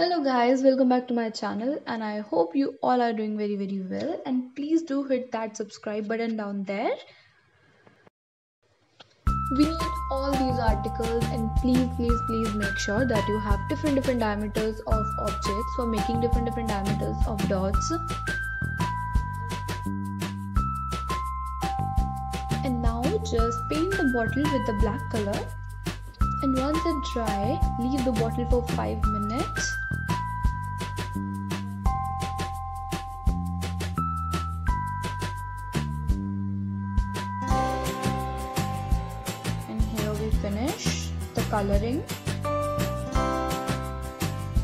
Hello guys, welcome back to my channel and I hope you all are doing very very well and please do hit that subscribe button down there. We need all these articles and please please please make sure that you have different different diameters of objects for making different different diameters of dots. And now just paint the bottle with the black color and once it dry leave the bottle for 5 minutes and here we finish the coloring.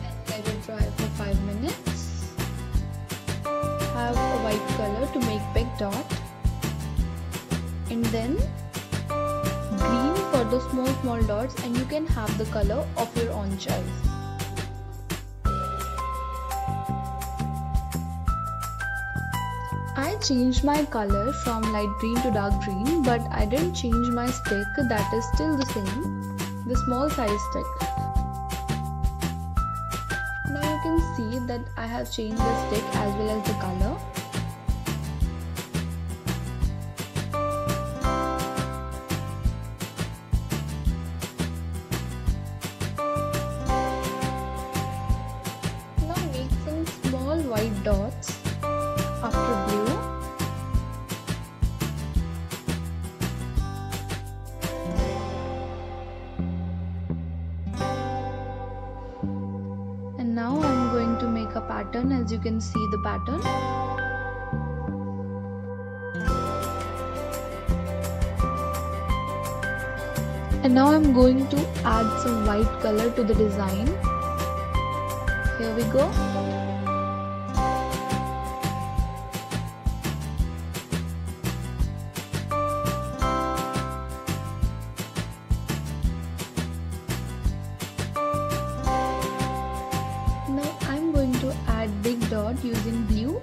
And let it dry for 5 minutes. Have a white color to make big dot. And then green for the small small dots and you can have the color of your own choice I changed my color from light green to dark green but I didn't change my stick that is still the same the small size stick. Now you can see that I have changed the stick as well as the color. Now make some small white dots pattern as you can see the pattern. And now I'm going to add some white color to the design. Here we go. Using blue.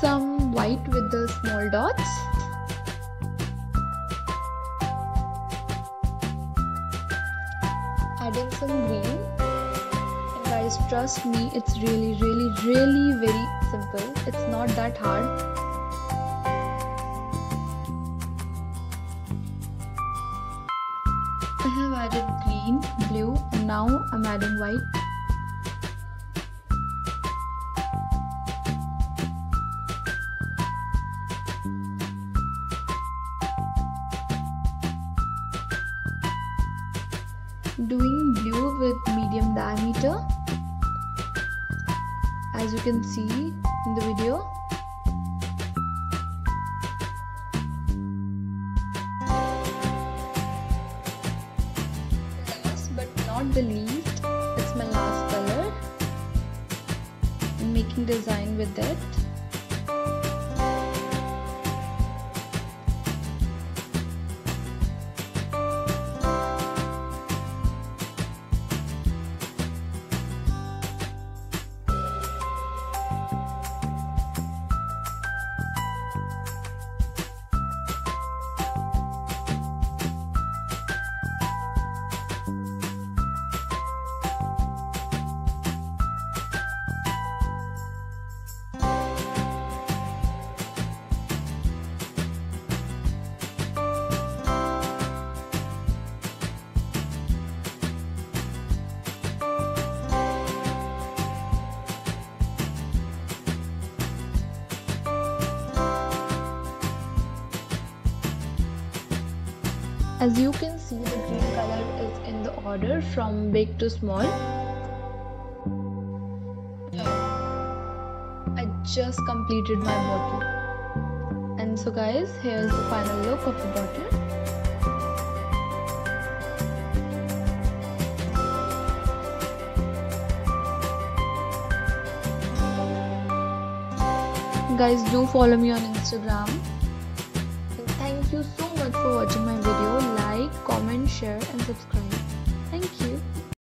Some white with the small dots. Adding some green. And guys, trust me, it's really, really, really very simple. It's not that hard. I have added green, blue, and now I'm adding white. Doing blue with medium diameter as you can see in the video. Not the least it's my last color. I'm making design with it As you can see, the green color is in the order from big to small. I just completed my bottle. And so guys, here's the final look of the bottle. Guys, do follow me on Instagram. And thank you so much for watching my video. Like, comment, share and subscribe.